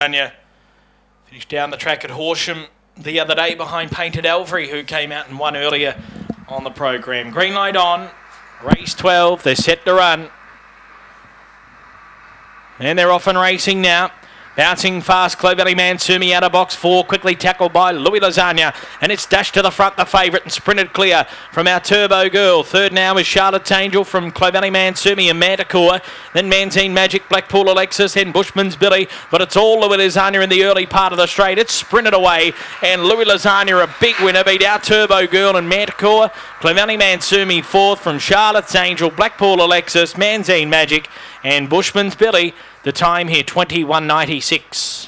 Anya finished down the track at Horsham the other day behind Painted Elvery, who came out and won earlier on the program. Green light on, race 12, they're set to run. And they're off and racing now. Bouncing fast, Clover Valley Mansumi out of box four, quickly tackled by Louis Lasagna, and it's dashed to the front, the favourite, and sprinted clear from our Turbo Girl. Third now is Charlotte Angel from Clover Valley Mansumi and Manticore. Then Manzine Magic, Blackpool Alexis, and Bushman's Billy, but it's all Louis Lasagna in the early part of the straight. It's sprinted away, and Louis Lasagna, a big winner, beat our Turbo Girl and Manticore. Clover Valley Mansumi fourth from Charlotte's Angel, Blackpool Alexis, Manzine Magic, and Bushman's Billy. The time here, 21.96.